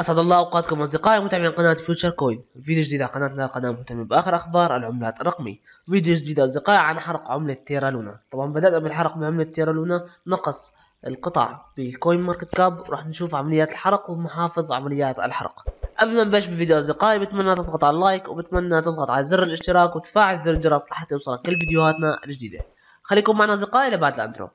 أسعد الله أوقاتكم أصدقائي متابعين قناه فيوتشر كوين فيديو جديد على قناتنا قناة مهتمة بآخر أخبار العملات الرقمية. فيديو جديد أصدقائي عن حرق عملة تيرا لونا. طبعا بدانا بالحرق من عمله تيرا لونا نقص القطع بال CoinMarketCap راح نشوف عمليات الحرق ومحافظ عمليات الحرق. قبل ما نبلش بالفيديو أصدقائي بتمنى تضغط على ال like وبتمنى تضغط على زر الاشتراك وتفعل زر الجرس لحتى يوصلك كل فيديوهاتنا الجديدة. خليكم معنا أصدقائي لبعد ال intro.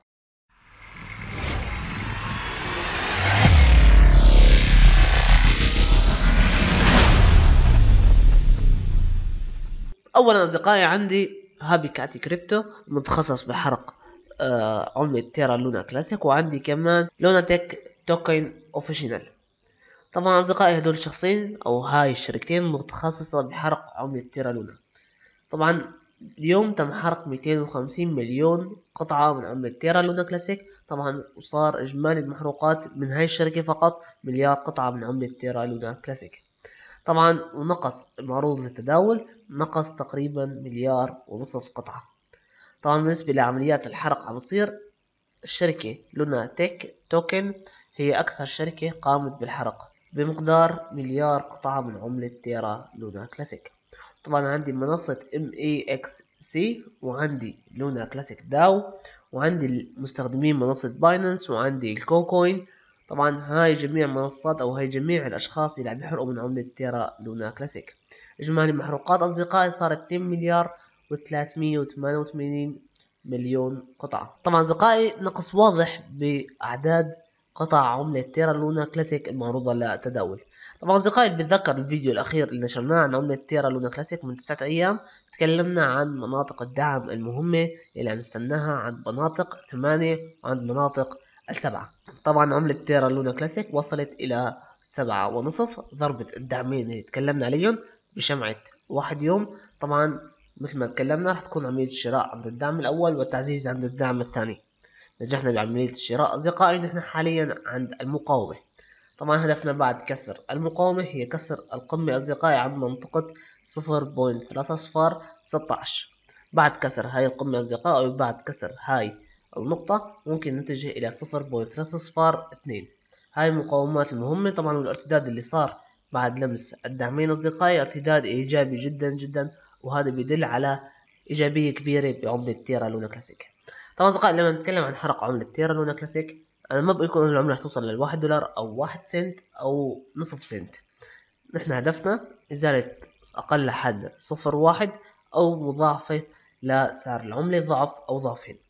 اولا أصدقائي عندي Happy Catty Crypto متخصص بحرق آه عملة تيرا لونا كلاسيك وعندي كمان Luna تك token official طبعا أصدقائي هدول الشخصين أو هاي الشركتين متخصصة بحرق عملة تيرا لونا. طبعا اليوم تم حرق 250 مليون قطعة من عملة تيرا لونا كلاسيك. طبعا وصار إجمالي المحروقات من هاي الشركة فقط مليار قطعة من عملة تيرا لونا كلاسيك. طبعا ونقص المعروض للتداول نقص تقريبا مليار ونصف قطعة. طبعا بالنسبة لعمليات الحرق عم تصير الشركة Luna تك token هي أكثر شركة قامت بالحرق بمقدار مليار قطعة من عملة تيرا لونا كلاسيك. طبعا عندي منصة MEXC وعندي Luna Classic DAO وعندي المستخدمين منصة Binance وعندي ال KuCoin طبعا هاي جميع المنصات أو هاي جميع الأشخاص اللي عم يحرقوا من عملة تيرا لونا كلاسيك. اجمالي محروقات أصدقائي صارت 2 مليار و388 مليون قطعة. طبعا أصدقائي نقص واضح بأعداد قطع عملة تيرا لونا كلاسيك المعروضة للتداول طبعا أصدقائي بتذكر الفيديو الأخير اللي نشرناه عن عملة تيرا لونا كلاسيك من تسعة أيام تكلمنا عن مناطق الدعم المهمة اللي عم نستناها عند مناطق ثمانية وعند مناطق السبعة. طبعا عملة تيرا لونا كلاسيك وصلت إلى سبعة ونصف. ضربة الدعمين اللي تكلمنا عليهم بشمعة واحد يوم. طبعا مثل ما تكلمنا راح تكون عملية الشراء عند الدعم الأول والتعزيز عند الدعم الثاني. نجحنا بعملية الشراء أصدقائي. نحن حاليا عند المقاومة. طبعا هدفنا بعد كسر المقاومة هي كسر القمة أصدقائي عند منطقة صفر point ثلاثة صفار ستة عشر. بعد كسر هاي القمة أصدقائي وبعد كسر هاي النقطة ممكن نتجه إلى صفر point ثلاثة صفار اثنين. هاي المقاومات المهمة طبعا والارتداد اللي صار بعد لمس الدعمين أصدقائي ارتداد إيجابي جدا جدا وهذا بيدل على إيجابية كبيرة بعملة تيرا لونا كلاسيك. طبعا أصدقائي لما نتكلم عن حرق عملة تيرا لونا كلاسيك أنا ما بقول لكم العملة توصل للواحد دولار أو واحد سنت أو نصف سنت. نحن هدفنا إزالة أقل حد صفر واحد أو مضاعفة لسعر العملة ضعف أو ضعفين.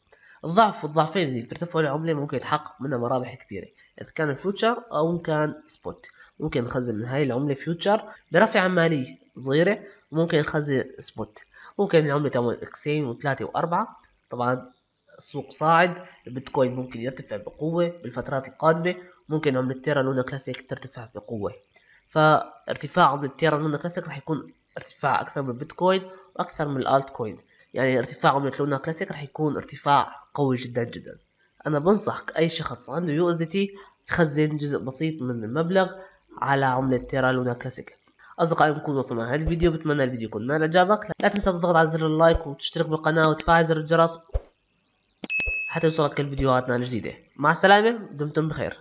الضعف والضعفين اللي بترتفعوا العملة ممكن يتحقق منها مرابح كبيرة. إذا كان future أو إن كان spot ممكن نخزن من هاي العملة future برفع مالية صغيرة وممكن نخزن spot ممكن العملة تعمل X ين وثلاثة وأربعة طبعا السوق صاعد البيتكوين ممكن يرتفع بقوة بالفترات القادمة. ممكن عملة تيرا لونا كلاسيك ترتفع بقوة. فارتفاع عملة تيرا لونا كلاسيك راح يكون ارتفاع أكثر من البيتكوين وأكثر من ال altcoin. يعني ارتفاع عملة لونا كلاسيك راح يكون ارتفاع قوي جدا جدا. أنا بنصحك أي شخص عنده USDT يخزن جزء بسيط من المبلغ على عملة تيرا لونا كلاسيك أصدقائي بنكون وصلنا هذا الفيديو. بتمنى الفيديو يكون نال اعجابك لا تنسى تضغط على زر ال like وتشترك بالقناة وتفعل زر الجرس حتى يوصلك كل فيديوهاتنا الجديدة. مع السلامة. دمتم بخير.